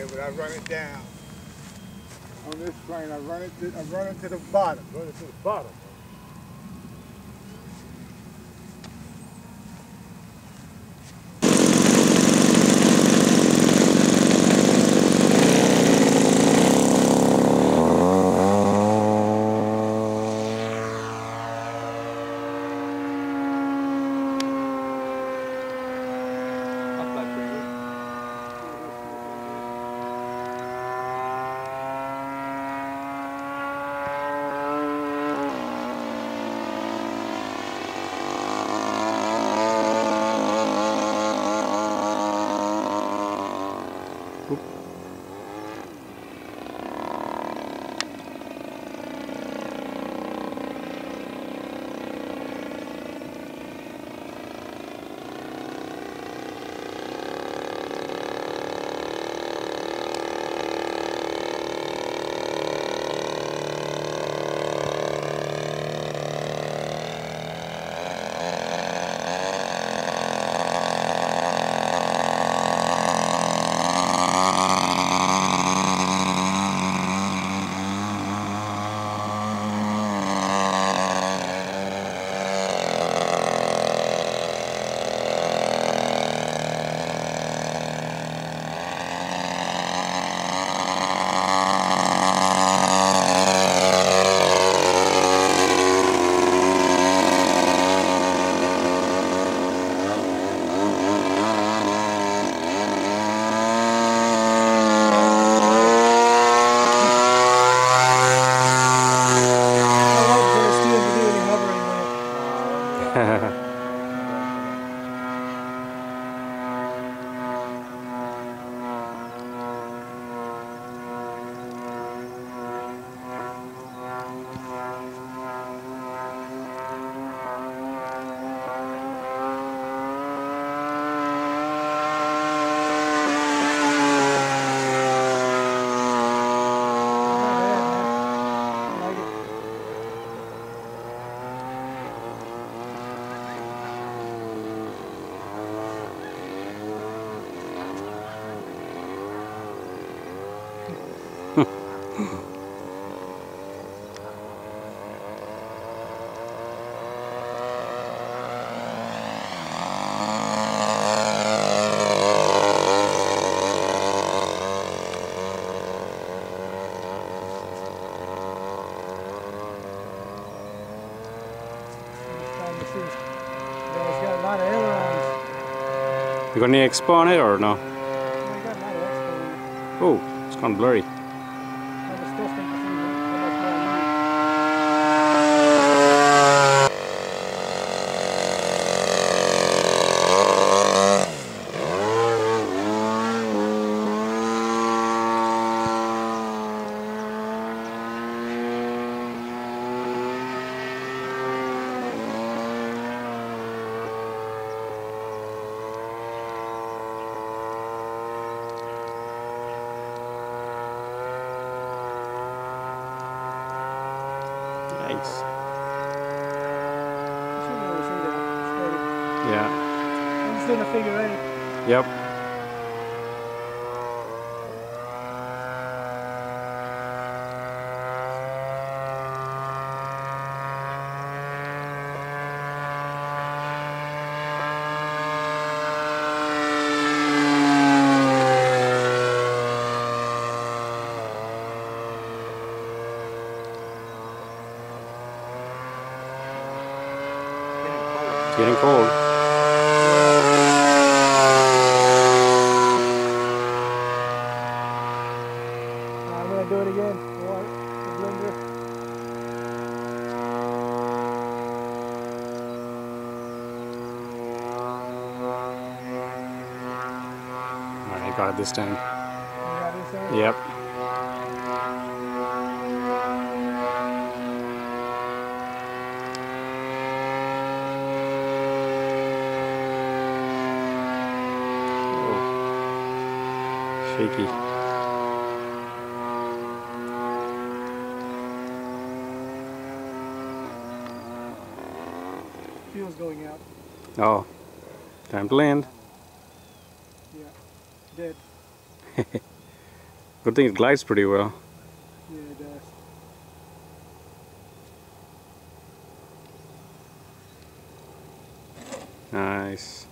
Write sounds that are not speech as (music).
there, but I run it down. On this plane, I run it to, I run it to the bottom. Run it to the bottom. beaucoup. 呵呵。You got any expo on it or no? We got a lot of. Oh, it's gone blurry. Yeah. I'm just doing a figure eight. Yep. Getting cold. It this time. This? Yep. Oh. Shaky. Fuel's going out. Oh, time to land. Yeah. Dead. (laughs) Good thing it glides pretty well. Yeah, it does. Nice.